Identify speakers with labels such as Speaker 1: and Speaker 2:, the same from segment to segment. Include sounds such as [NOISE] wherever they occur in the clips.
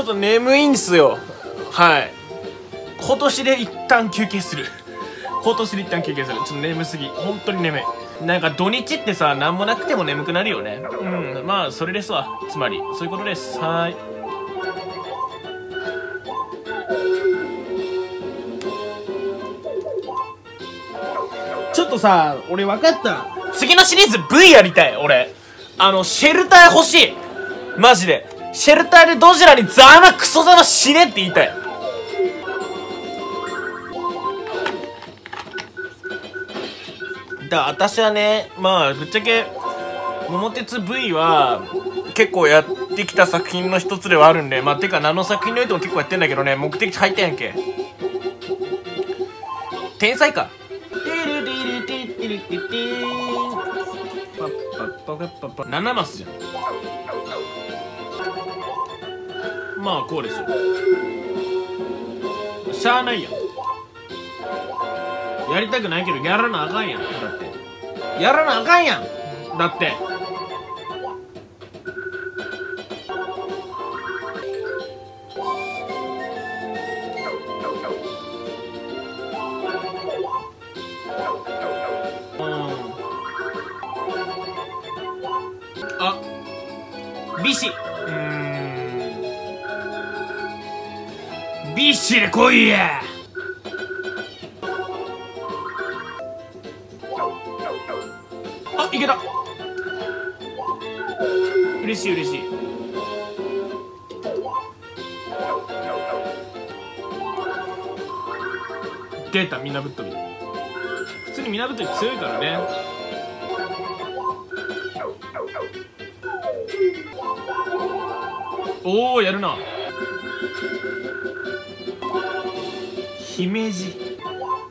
Speaker 1: ちょっと眠いんですよ。はい。今年で一旦休憩する。今年で一旦休憩する。ちょっと眠すぎ。本当に眠い。なんか土日ってさ何もなくても眠くなるよね。うん。まあそれですわ。つまりそういうことです。はい。ちょっとさ俺分かった。次のシリーズ V やりたい俺。あのシェルター欲しい。マジでシェルターでドジラにザマクソザマ死ねって言いたい。だ私はねまあぶっちゃけ桃鉄 V は結構やってきた作品の一つではあるんでまあてか何の作品においても結構やってんだけどね目的地入ったやんけ天才か。7マスじゃん。まあこうですよ。しゃあないやん。やりたくないけどやらなあかんやん。だって。やらなあかんやん。だって。んビシで来いや。あいけた。嬉しい嬉しい。出たみんなぶっ飛び。普通にみんなぶっ飛び強いからね。おおやるな。姫路。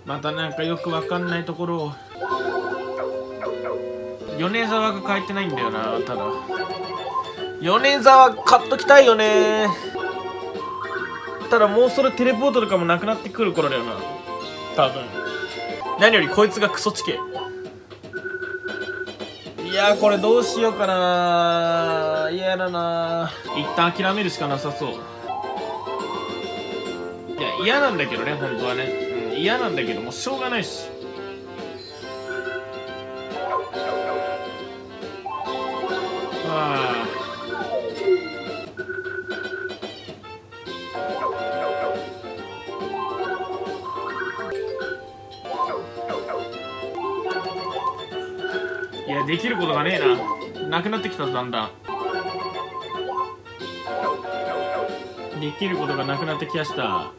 Speaker 1: またなんかよくわかんないところを。米沢が変えてないんだよなただ。米沢買っときたいよね。ただもうそれテレポートとかもなくなってくる頃だよな。多分。何よりこいつがクソチケ。いやこれどうしようかな嫌だな一旦諦めるしかなさそう。嫌なんだけどね本当はね、うん、嫌なんだけどもしょうがないし。はあいやできることがねえな。なくなってきただんだん。できることがなくなってきやした。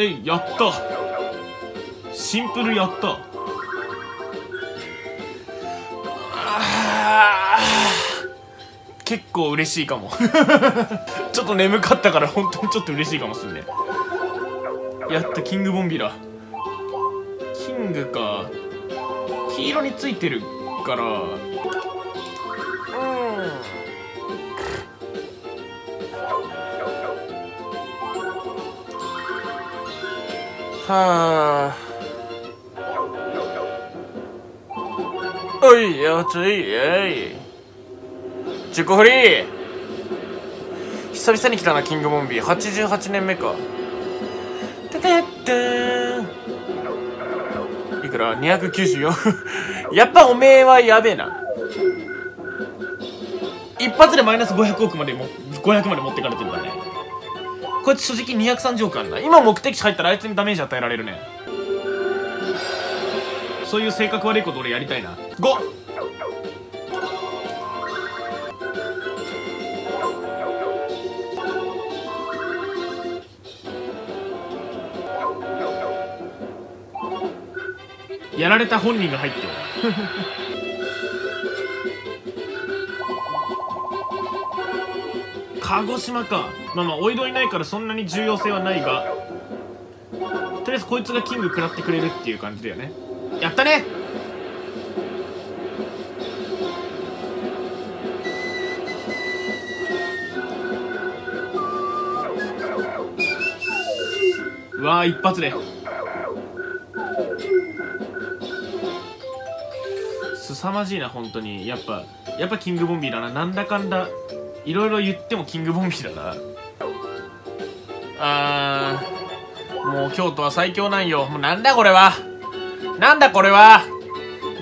Speaker 1: えやった。シンプルやった。あ結構嬉しいかも。[LAUGHS] ちょっと眠かったから本当にちょっと嬉しいかもしんねやったキングボンビラ。キングか。黄色についてるからはあ。おいやついえい。自己フリー久々に来たなキングボンビ。ー88年目か。ててっていくら？294 [LAUGHS] やっぱおめえはやべえな。一発でマイナス500億までも500まで持ってかれてるからね。こいつ所持金230億あんな今目的地入ったらあいつにダメージ与えられるねそういう性格悪いこと俺やりたいな。5やられた本人が入ってる。鹿児島か。まあまあおいどいないからそんなに重要性はないが。とりあえずこいつがキング食らってくれるっていう感じだよね。やったね！うわー一発で。すさまじいな本当に。やっぱやっぱキングボンビーだな。なんだかんだいろいろ言ってもキングボンビーだな。あーもう京都は最強なんよ。もうなんだこれは。なんだこれは。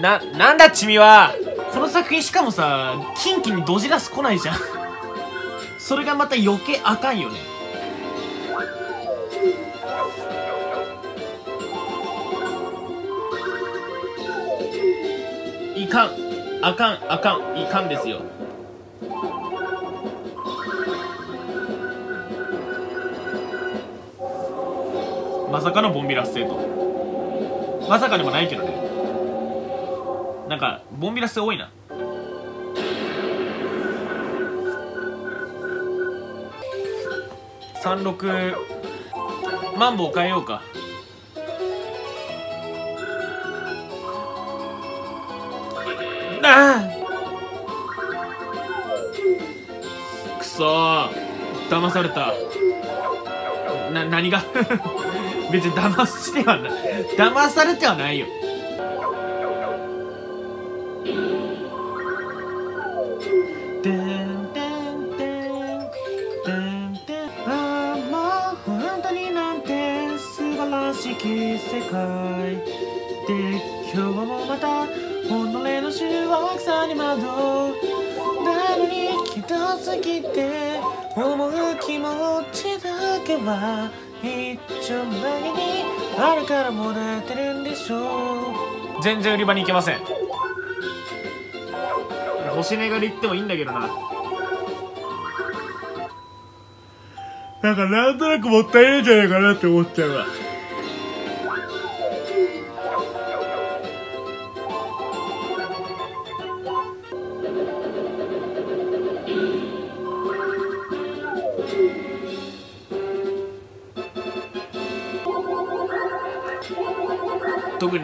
Speaker 1: な、なんだチミは。この作品しかもさキンキンにドジラス来ないじゃん。それがまた余計あかんよね。いかん。あかんあかん。いかんですよ。まさかのボンビラス星とまさかでもないけどね。なんかボンビラス星多いな。三六マンボウ変えようか。あ。くそー。騙された。な何が？[LAUGHS] 別に騙してはない。騙されてはないよ。てんてんてんてんてんああもう本当になんて素晴らしき世界で今日もまた己の醜悪さに惑う。なのにひどすぎて思う気持ちだけは一丁前にあれからもらってるんでしょう。全然売り場に行けません。星狩り行ってもいいんだけどな。なんかなんとなくもったいないんじゃないかなって思っちゃうわ。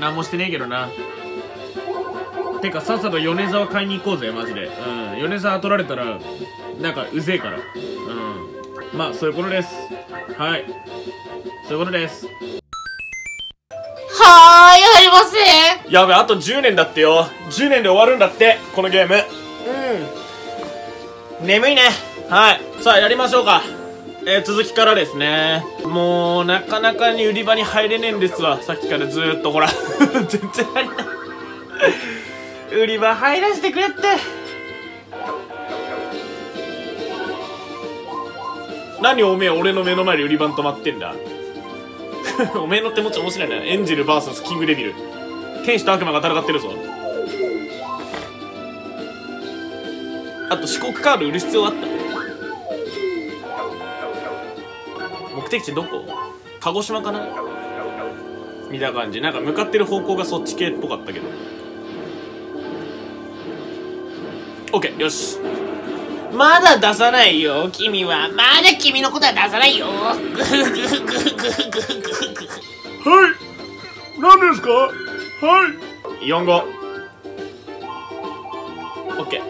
Speaker 1: 何もしてねえけどな。てかさっさと米沢買いに行こうぜマジで。うん。米沢取られたらなんかうぜえから。うん。まあそういうことです。はい。そういうことです。
Speaker 2: はーい、入りません
Speaker 1: やべあと10年だってよ。10年で終わるんだってこのゲーム。うん。眠いね。はい。さあやりましょうかえー、続きからですね。もうなかなかに売り場に入れねえんですわ。さっきからずーっとほら。[LAUGHS] 全然入れない。売り場入らせてくれって。何おめえ俺の目の前で売り場に止まってんだ。[LAUGHS] おめえの手持ち面白いな。エンジェル VS キングデビル。天使と悪魔が戦ってるぞ。あと四国カード売る必要あった。的地どこ？鹿児島かな？見た感じ。なんか向かってる方向がそっち系っぽかったけど。OK よし。
Speaker 2: まだ出さないよ、君は。まだ君のことは出さないよ。
Speaker 1: はい何ですかはい4号 OK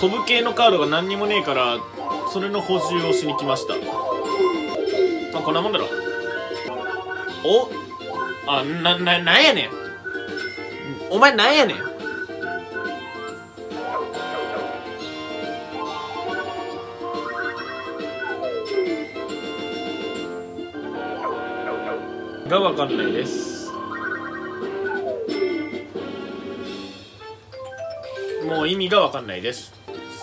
Speaker 1: 飛ぶ系のカードが何にもねえからそれの補充をしに来ましたこんなもんだろ。おあなななんやねん。お前なんやねん。がわかんないです。もう意味がわかんないです。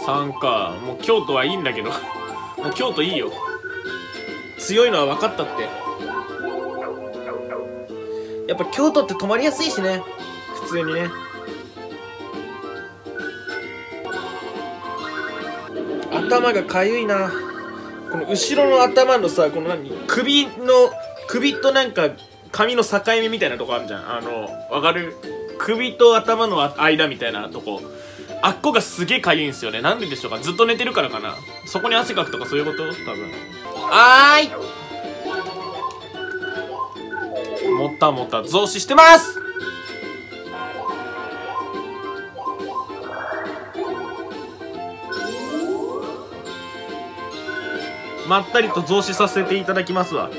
Speaker 1: 3か。もう京都はいいんだけど。もう京都いいよ。強いのは分かったって。やっぱ京都って泊まりやすいしね。普通にね。頭がかゆいな。この後ろの頭のさこの何？首の首となんか髪の境目みたいなとこあるじゃん。あのわかる？首と頭の間みたいなとこ。あっこがすげえかゆいんすよね。なんででしょうか？ずっと寝てるからかな。そこに汗かくとかそういうこと？多分。はーい。もたもた増資してます。まったりと増資させていただきますわ。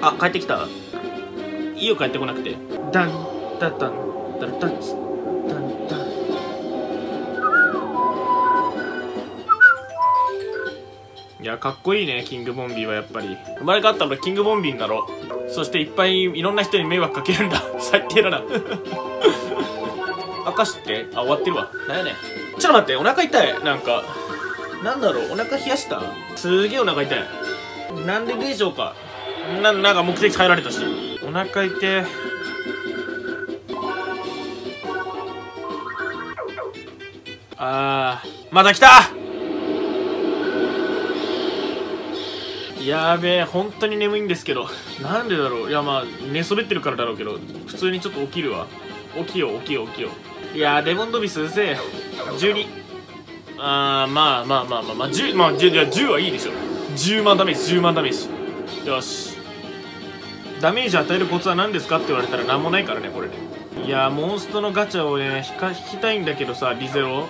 Speaker 1: あ帰ってきた。いいよ帰ってこなくて。ダンダダンダンダン。いやかっこいいねキングボンビーはやっぱり。生まれ変わったらキングボンビーになろう。そしていっぱいいろんな人に迷惑かけるんだ。最低だな。[LAUGHS] 明石って？あ終わってるわ。なんやねん。ちょっと待ってお腹痛い。なんかなんだろう。お腹冷やした？すげえお腹痛い。なんででしょうか。ななんか目的変えられたし。お腹痛い。あーまた来た！やべえ本当に眠いんですけど。なんでだろう。いやまあ寝そべってるからだろうけど。普通にちょっと起きるわ。起きよう起きよう起きよう。いやーレモンドビスうぜえ12あーまあまあまあまあまあ10まあ 10, いや10はいいでしょ。10万ダメージ10万ダメージ。よし。ダメージ与えるコツは何ですかって言われたら何もないからねこれ。でいやモンストのガチャをね引か引きたいんだけどさリゼロ。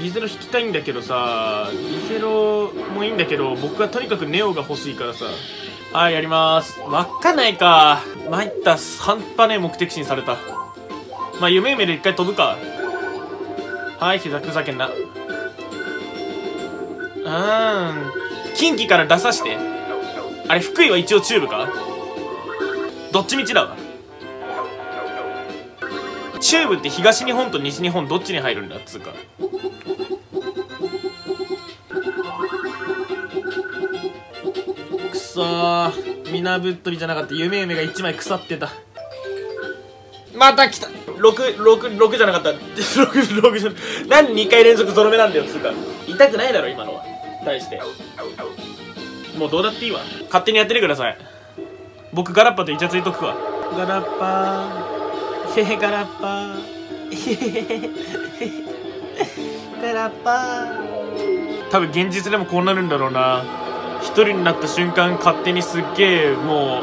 Speaker 1: リゼロ引きたいんだけどさリゼロもいいんだけど僕はとにかくネオが欲しいからさ。はいやります。稚内か参った半端ねえ目的地にされた。まあ夢夢で一回飛ぶか。はい膝ふざけんな。うーん。近畿から出さして。あれ福井は一応チューブか？どっちみちだわ。チューブって東日本と西日本どっちに入るんだっつうか。くそー。みなぶっとびじゃなかった。夢夢が1枚腐ってた。また来た。666じゃなかった。[LAUGHS] 66じゃ何2回連続ゾロ目なんだよつうか。痛くないだろ今のは。対して。もうどうだっていいわ。勝手にやっててください僕ガラッパとイチャついとくわ。ガラッパーへへガラッパーガラッパー多分現実でもこうなるんだろうな。一人になった瞬間勝手にすっげえも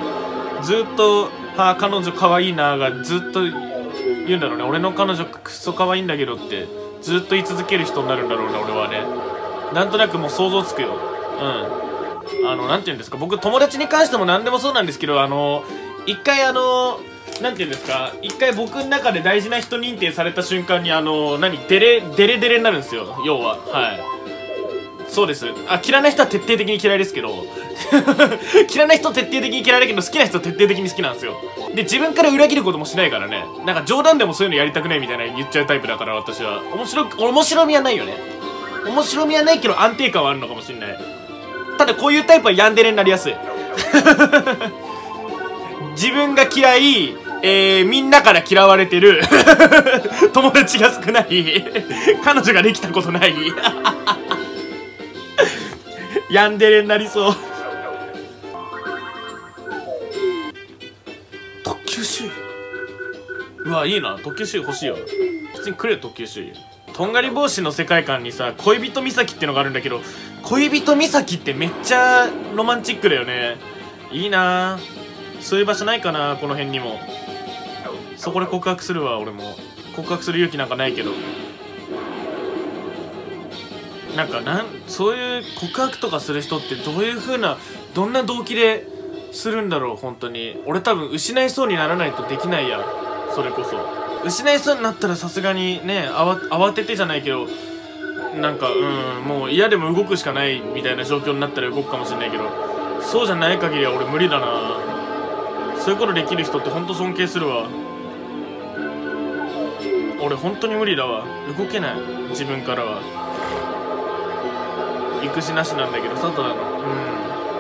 Speaker 1: うずっと「はあ彼女可愛いな」がずっと言うんだろうね。俺の彼女クソ可愛いんだけどってずっと言い続ける人になるんだろうね俺はね。なんとなくもう想像つくよ。うん。あのなんて言うんですか。僕友達に関しても何でもそうなんですけどあの一回あのなんて言うんですか一回僕の中で大事な人認定された瞬間にあの何デレデレデレになるんですよ要は。はい。そうです。あ嫌いな人は徹底的に嫌いですけど [LAUGHS] 嫌いな人徹底的に嫌いだけど好きな人は徹底的に好きなんですよ。で自分から裏切ることもしないからね。なんか冗談でもそういうのやりたくないみたいな言っちゃうタイプだから私は。面白く面白みはないよね。面白みはないけど安定感はあるのかもしれない。ただこういうタイプはヤンデレになりやすい。[LAUGHS] 自分が嫌いえー、みんなから嫌われてる。[LAUGHS] 友達が少ない。彼女ができたことない。[LAUGHS] ヤンデレになりそう。特急周囲。うわいいな。特急周囲欲しいよ。普通にくれよ特急周囲。とんがり帽子の世界観にさ恋人岬ってのがあるんだけど恋人岬ってめっちゃロマンチックだよね。いいな。そういう場所ないかなこの辺にも。そこで告白するわ俺も告白する勇気なんかないけどなんかなんそういう告白とかする人ってどういう風などんな動機でするんだろう本当に。俺多分失いそうにならないとできないや。それこそ。失いそうになったらさすがにね慌ててじゃないけどなんかうんもう嫌でも動くしかないみたいな状況になったら動くかもしれないけどそうじゃない限りは俺無理だな。そういうことできる人ってほんと尊敬するわ。俺本当に無理だわ。動けない。自分からは。育児なしなんだけどさたの。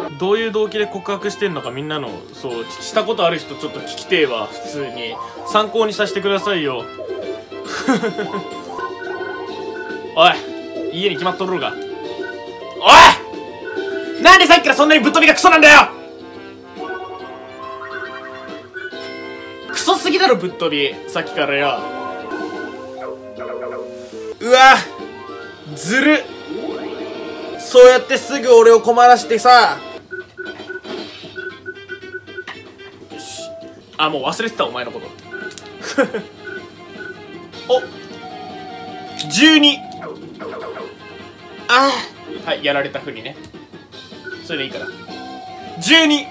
Speaker 1: うん。どういう動機で告白してんのかみんなのそうしたことある人ちょっと聞きてえわ。普通に。参考にさせてくださいよ。[LAUGHS] おい。家に決まっとろうがおい。なんでさっきからそんなにぶっ飛びがクソなんだよ。クソすぎだろぶっ飛び。さっきからよ。うわずる。そうやってすぐ俺を困らしてさ。よしあもう忘れてたお前のこと。[LAUGHS] お12ああ。はいやられたふうにね。それでいいから。12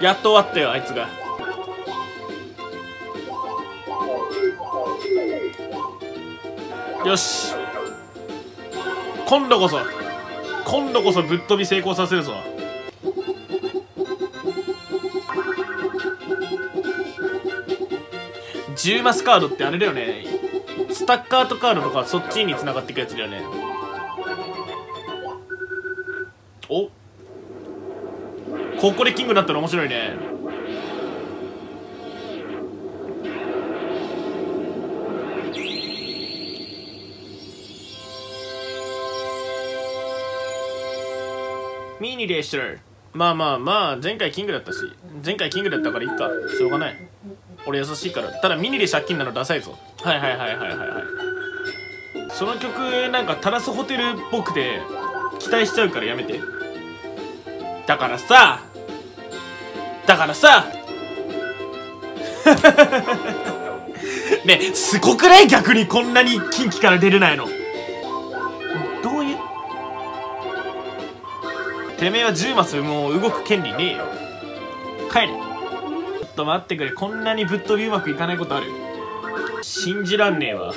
Speaker 1: やっと終わったよあいつがよし。今度こそ。今度こそぶっ飛び成功させるぞ。10マスカードってあれだよね。スタッカートカードとかそっちに繋がっていくやつだよね。お。ここでキングになったら面白いね。ミニでしてる。まあまあまあ前回キングだったし。前回キングだったからいいか。しょうがない。俺優しいから。ただミニで借金なのダサいぞ。はいはいはいはいはいはい。その曲なんかタラスホテルっぽくて期待しちゃうからやめて。だからさだからさ [LAUGHS] ねえすごくない？逆にこんなに近畿から出れないのてめえは10マスもう動く権利ねえよ。帰れ。ちょっと待ってくれ。こんなにぶっ飛びうまくいかないことある。信じらんねえわ。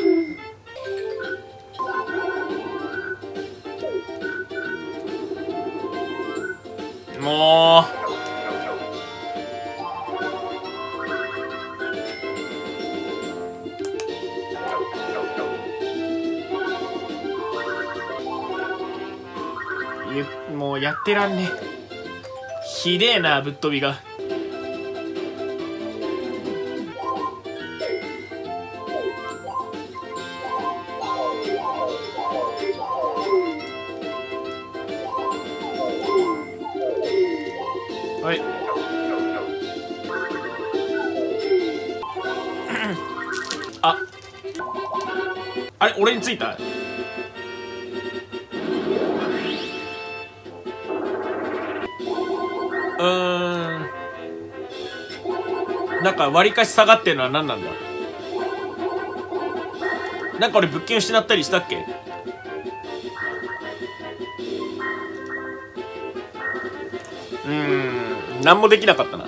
Speaker 1: もう。もうやってらんねひでえなぶっ飛びが。はい。あ。あれ俺についた？うん。なんか割りかし下がってるのは何なんだ？なんか俺物件失ったりしたっけ？うん。何もできなかったな。